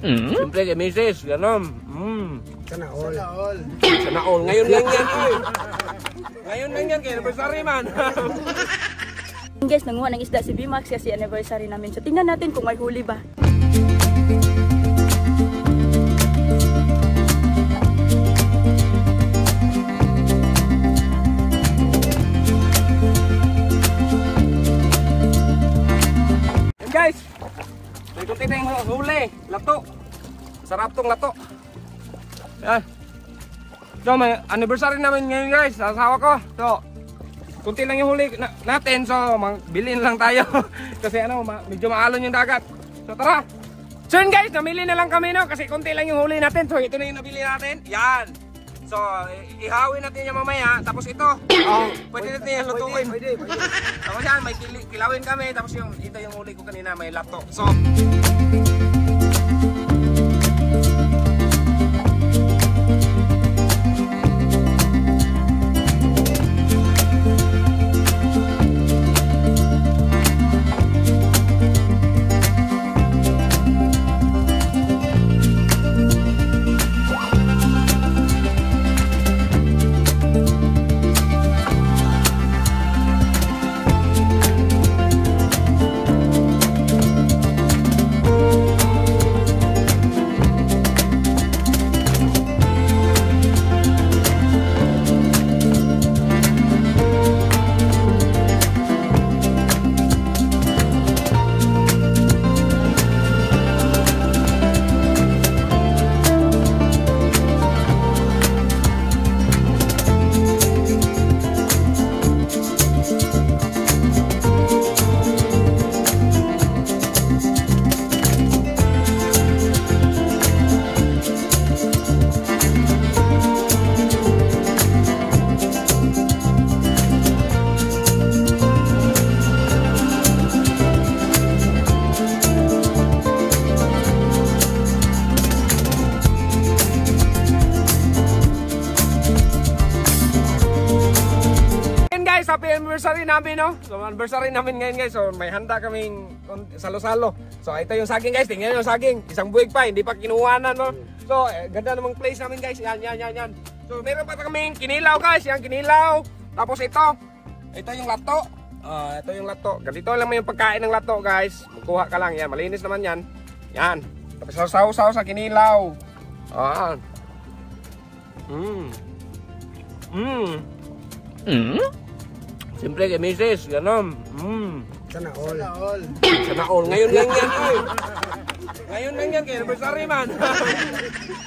Mm? Siyempre kay Mrs. Ganon. Mm. Sana all. Sana all. Sana all. Ngayon lang yan, oy. Ngayon lang yan, kaya anniversary man. Guys, nanguha ng isda si Bimax kasi anniversary namin. So tingnan natin kung may huli ba. Na yung huli. Lato. Sarap tong lato. Yan. So, may anniversary namin ngayon guys. sa Asawa ko. So, kunti lang yung huli na- natin. So, bilhin lang tayo. Kasi ano, medyo maalon yung dagat. So, tara. So guys, namili na lang kami no. Kasi kunti lang yung huli natin. So, ito na yung nabili natin. Yan. So, ihawin natin yan mamaya. Tapos ito. Oh, pwede natin yan lutuin. Pwede, pwede. Tapos yan, may kilawin kami. Tapos yung, ito yung huli ko kanina, may lato. So, guys, happy anniversary namin no. So anniversary namin ngayon guys. So may handa kaming salo-salo. So ito yung saging guys, tingnan yung saging. Isang buwig pa, hindi pa kinuhanan no. So eh, ganda namang place namin guys. Yan, yan, yan, yan. So meron pa kaming kinilaw guys, yan kinilaw. Tapos ito, ito yung lato. Ah, ito yung lato. Ganito lang yung pagkain ng lato guys. Magkuha ka lang yan, malinis naman yan. Yan. Tapos sausaw sa kinilaw. Ah. Mm. Mm. Mm. Siyempre kay Mrs. Ganon. Mm. Sana all. Sana all. Sana all. Ngayon lang yan, oy. Ngayon lang yan, kaya anniversary man.